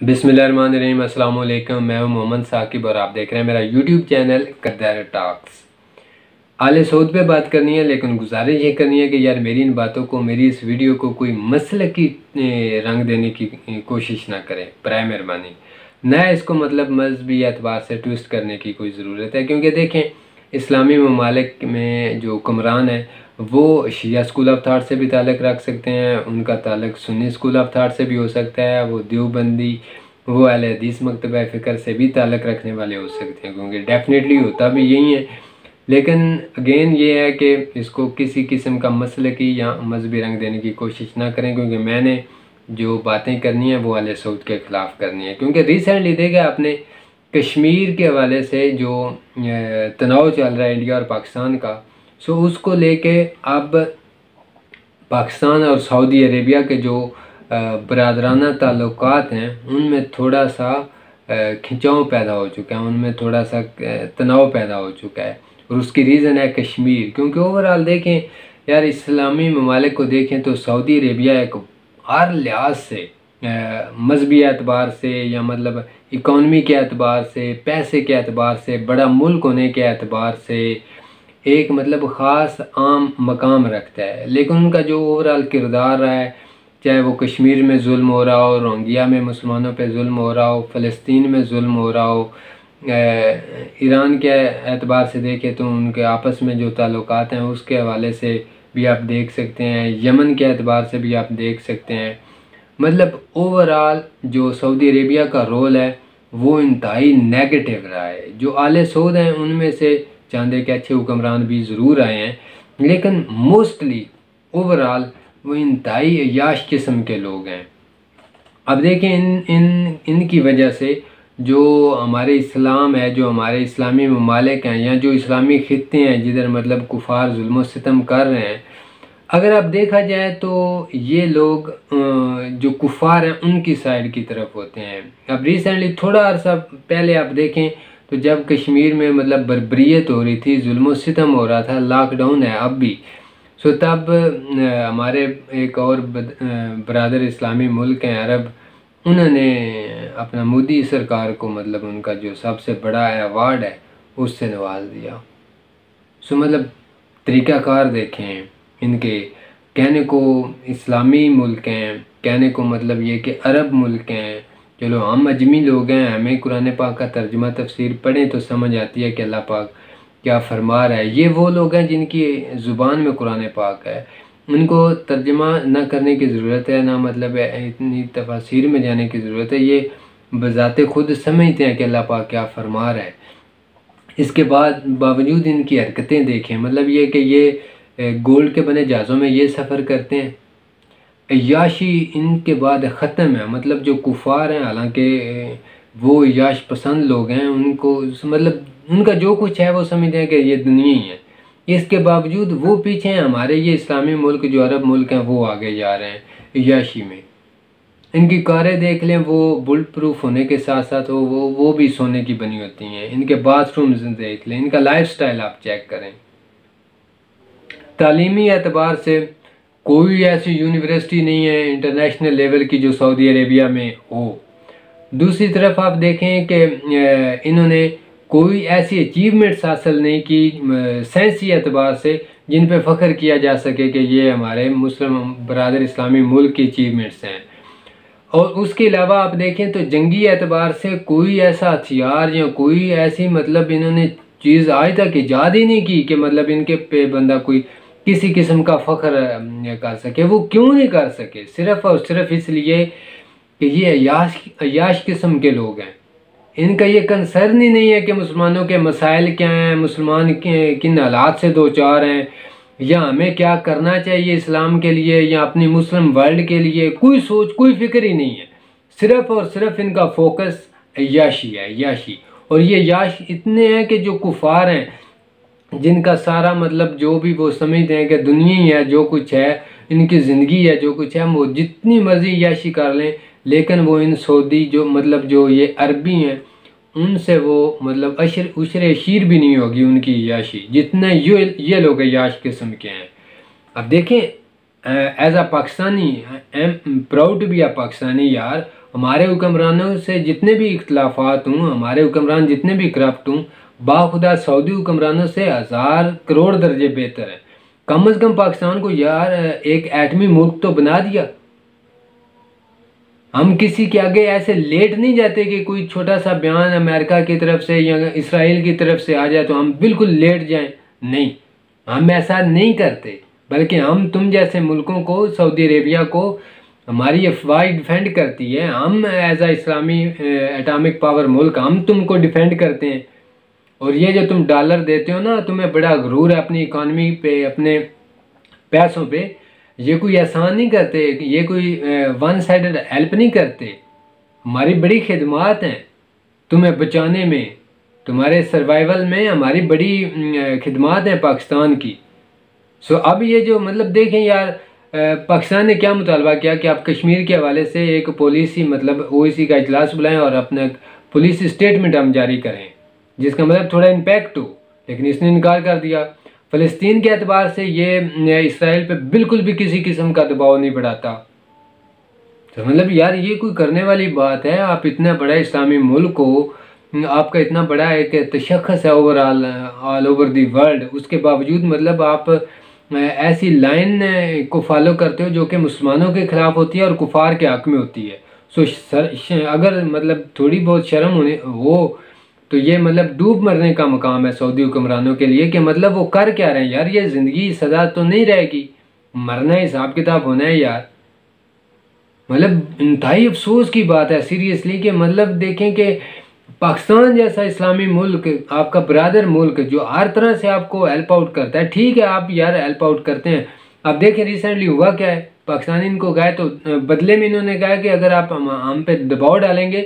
बिसमीम अल्लाम मैं हूँ मोहम्मद साकिब और आप देख रहे हैं मेरा यूट्यूब चैनल करदार टॉक्स। आले सऊद पे बात करनी है, लेकिन गुजारिश ये करनी है कि यार मेरी इन बातों को, मेरी इस वीडियो को कोई मसल की रंग देने की कोशिश ना करें। बर मेहरबानी। न इसको मतलब मजहबी एतबार से ट्विस्ट करने की कोई ज़रूरत है, क्योंकि देखें इस्लामी ममालिक में जो हुक्मरान है, वो शिया स्कूल ऑफ़ थाट से भी ताल्लुक़ रख सकते हैं, उनका ताल्लुक़ सुन्नी स्कूल ऑफ़ थाट से भी हो सकता है, वो देवबंदी, वो अल हदीस मकतब फ़िक्र से भी ताल्लक़ रखने वाले हो सकते हैं, क्योंकि डेफिनेटली होता भी यही है। लेकिन अगेन ये है कि इसको किसी किस्म का मसल की या मजहबी रंग देने की कोशिश ना करें, क्योंकि मैंने जो बातें करनी है, वो अल सऊद के ख़िलाफ़ करनी है। क्योंकि रिसेंटली देखा आपने कश्मीर के हवाले से जो तनाव चल रहा है इंडिया और पाकिस्तान का, सो उसको लेके अब पाकिस्तान और सऊदी अरेबिया के जो बरदराना ताल्लुक़ हैं, उनमें थोड़ा सा खिंचाव पैदा हो चुका है, उनमें थोड़ा सा तनाव पैदा हो चुका है। और उसकी रीज़न है कश्मीर, क्योंकि ओवरऑल देखें, यार इस्लामी ममालिक को देखें तो सऊदी अरेबिया एक हर लिहाज से मजहबी एतबार से या मतलब इकॉनमी के अतबार से, पैसे के अतबार से, बड़ा मुल्क होने के अतबार से एक मतलब ख़ास आम मकाम रखता है। लेकिन उनका जो ओवरऑल किरदार रहा है, चाहे वो कश्मीर में जुल्म हो रहा हो, रोंगिया में मुसलमानों पे जुल्म हो रहा हो, फ़लस्तीन में जुल्म हो रहा हो ईरान के एतबार से देखें तो उनके आपस में जो ताल्लुक़ हैं, उसके हवाले से भी आप देख सकते हैं, यमन के एतबार से भी आप देख सकते हैं। मतलब ओवरऑल जो सऊदी अरेबिया का रोल है, वो इंतहाई नेगेटिव रहा है। जो आले सऊद हैं, उनमें से चांदे के अच्छे हुक्मरान भी ज़रूर आए हैं। लेकिन मोस्टली ओवरऑल वो इंतहाई याश किस्म के लोग हैं। अब देखें इन इन, इनकी वजह से जो हमारे इस्लाम है, जो हमारे इस्लामी ममालिक हैं, या जो इस्लामी ख़त्े हैं, जिधर मतलब कुफार, जुल्म सितम कर रहे हैं अगर आप देखा जाए तो ये लोग जो कुफार हैं, उनकी साइड की तरफ़ होते हैं। अब रिसेंटली थोड़ा अर्सा पहले आप देखें तो जब कश्मीर में मतलब बरबरीत हो रही थी, जुल्म सितम हो रहा था लॉकडाउन है अब भी। सो तब हमारे एक और बरदर इस्लामी मुल्क हैं, अरब, उन्होंने अपना मोदी सरकार को मतलब उनका जो सबसे बड़ा अवार्ड है, उससे नवाज़ दिया। सो मतलब तरीक़ाकार देखें। इनके कहने को इस्लामी मुल्क हैं, कहने को मतलब ये कि अरब मुल्क हैं। चलो, हम अजमी लोग हैं, हमें कुरान पाक का तर्जमा, तफसीर पढ़ें तो समझ आती है कि अल्लाह पाक क्या फरमा रहा है। ये वो लोग हैं जिनकी ज़ुबान में कुरान पाक है। उनको तर्जमा ना करने की ज़रूरत है, ना मतलब इतनी तफासिर में जाने की ज़रूरत है। ये बजाते खुद समझते हैं कि अल्लाह पाक क्या फरमा रहा है। इसके बाद बावजूद इनकी हरकतें देखें मतलब ये कि ये गोल्ड के बने जहाज़ों में ये सफ़र करते हैं। याशी इनके बाद ख़त्म है मतलब जो कुफार हैं, हालाँकि वो याश पसंद लोग हैं, उनको मतलब उनका जो कुछ है वो समझते हैं कि ये दुनिया ही है। इसके बावजूद वो पीछे हैं, हमारे ये इस्लामी मुल्क, जो अरब मुल्क हैं, वो आगे जा रहे हैं याशी में। इनकी कारें देख लें, वो बुल्ट प्रूफ होने के साथ साथ वो वो भी सोने की बनी होती हैं। इनके बाथरूम्स देख लें, इनका लाइफ आप चेक करें। तालीमी एतबार से कोई ऐसी यूनिवर्सिटी नहीं है इंटरनेशनल लेवल की जो सऊदी अरेबिया में हो। दूसरी तरफ़ आप देखें कि इन्होंने कोई ऐसी अचीवमेंट्स हासिल नहीं की साइंसी एतबार से जिन पर फ़ख्र किया जा सके कि ये हमारे मुस्लिम बरदर इस्लामी मुल्क की अचीवमेंट्स हैं। और उसके अलावा आप देखें तो जंगी एतबार से कोई ऐसा हथियार या कोई ऐसी मतलब इन्होंने चीज़ आज तक ईजाद ही नहीं की कि मतलब इनके पे बंदा कोई किसी किस्म का फ़ख्र कर सके। वो क्यों नहीं कर सके? सिर्फ़ और सिर्फ़ इसलिए कि ये अयाश किस्म के लोग हैं। इनका ये कंसर्न ही नहीं है कि मुसलमानों के मसाइल क्या हैं, मुसलमान किन हालात से दो चार हैं, या हमें क्या करना चाहिए इस्लाम के लिए, या अपनी मुस्लिम वर्ल्ड के लिए। कोई सोच, कोई फ़िक्र ही नहीं है। सिर्फ़ और सिर्फ़ इनका फोकस याशी है, याशी। और ये याश इतने हैं कि जो कुफार हैं जिनका सारा मतलब जो भी वो समझते हैं कि दुनिया ही है, जो कुछ है, इनकी ज़िंदगी है, जो कुछ है वो जितनी मर्ज़ी याशी कर लें, लेकिन वो इन सऊदी जो मतलब जो ये अरबी हैं, उनसे वो मतलब अशर उशर शीर भी नहीं होगी उनकी याशी, जितने ये ये लोग याश किस्म के हैं। अब देखें as a Pakistani am proud be a Pakistani यार, हमारे हुक्मरानों से जितने भी इख्तलाफात हूँ, हमारे हुक्मरान जितने भी करप्ट हूँ बाखुदा सऊदी हुक्मरानों से हज़ार करोड़ दर्जे बेहतर है। कम अज़ कम पाकिस्तान को यार, एक एटमी मुल्क तो बना दिया। हम किसी के आगे ऐसे लेट नहीं जाते कि कोई छोटा सा बयान अमेरिका की तरफ़ से या इसराइल की तरफ़ से आ जाए तो हम बिल्कुल लेट जाएँ। नहीं, हम ऐसा नहीं करते, बल्कि हम तुम जैसे मुल्कों को, सऊदी अरेबिया को हमारी अफवाह डिफेंड करती है। हम एज आ इस्लामी एटॉमिक पावर मुल्क, हम तुमको डिफेंड करते हैं। और ये जो तुम डॉलर देते हो ना, तुम्हें बड़ा गरूर है अपनी इकॉनमी पे, अपने पैसों पे। ये कोई एहसान नहीं करते, ये कोई वन साइड हेल्प नहीं करते। हमारी बड़ी खिदमात हैं तुम्हें बचाने में। तुम्हारे सर्वाइवल में हमारी बड़ी खिदमात हैं पाकिस्तान की। सो अब ये जो मतलब देखें यार पाकिस्तान ने क्या मुतालबा किया कि आप कश्मीर के हवाले से एक पॉलिसी मतलब ओ का इजलास बुलाएँ और अपना पुलिस स्टेटमेंट हम जारी करें। जिसका मतलब थोड़ा इम्पैक्ट हो, लेकिन इसने इनकार कर दिया। फ़लस्तीन के अतबार से ये इसराइल पे बिल्कुल भी किसी किस्म का दबाव नहीं बढ़ाता। तो मतलब यार, ये कोई करने वाली बात है? आप इतना बड़ा इस्लामी मुल्क हो, आपका इतना बड़ा एक तशखस है overall all over the world उसके बावजूद मतलब आप ऐसी लाइन को फॉलो करते हो जो कि मुसलमानों के ख़िलाफ़ होती है और कुफार के हक में होती है। सो अगर मतलब थोड़ी बहुत शर्म होने, हो तो ये मतलब डूब मरने का मकाम है सऊदी हुक्मरानों के लिए कि मतलब वो कर क्या रहे हैं? यार, ये ज़िंदगी सज़ा तो नहीं रहेगी। मरना हिसाब किताब होना है यार। मतलब इंतहाई अफसोस की बात है सीरियसली कि मतलब देखें कि पाकिस्तान जैसा इस्लामी मुल्क, आपका ब्रादर मुल्क जो हर तरह से आपको हेल्प आउट करता है, ठीक है, आप यार हेल्प आउट करते हैं। आप देखें रिसेंटली हुआ क्या है? पाकिस्तानी इनको गए तो बदले में इन्होंने कहा कि अगर आप हम पे दबाव डालेंगे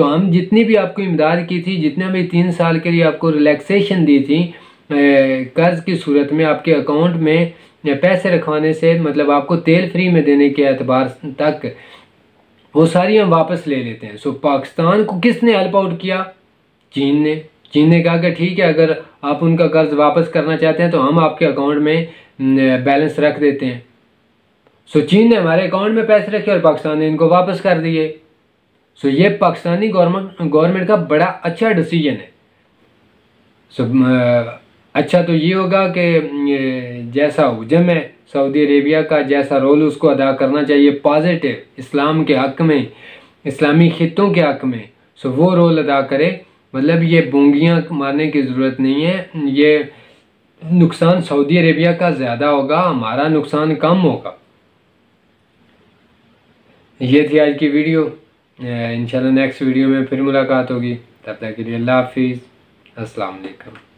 तो हम जितनी भी आपको इमदाद की थी, जितने भी तीन साल के लिए आपको रिलैक्सेशन दी थी कर्ज़ की सूरत में आपके अकाउंट में पैसे रखवाने से मतलब आपको तेल फ्री में देने के अतबार तक, वो सारी हम वापस ले लेते हैं। सो पाकिस्तान को किसने हेल्प आउट किया? चीन ने। चीन ने कहा कि ठीक है, अगर आप उनका कर्ज वापस करना चाहते हैं तो हम आपके अकाउंट में बैलेंस रख देते हैं। सो चीन ने हमारे अकाउंट में पैसे रखे और पाकिस्तान ने इनको वापस कर दिए। सो ये पाकिस्तानी गवर्नमेंट गवर्नमेंट का बड़ा अच्छा डिसीज़न है। सो अच्छा तो ये होगा कि जैसा उजम है, सऊदी अरेबिया का जैसा रोल उसको अदा करना चाहिए पॉजिटिव इस्लाम के हक़ में, इस्लामी खितों के हक़ में। सो वो रोल अदा करे मतलब ये बोंगियाँ मारने की ज़रूरत नहीं है। ये नुकसान सऊदी अरेबिया का ज़्यादा होगा, हमारा नुकसान कम होगा। ये थी आज की वीडियो इंशाल्लाह नेक्स्ट वीडियो में फिर मुलाकात होगी. तब तक के लिए अल्लाह हाफिज़. अस्सलाम वालेकुम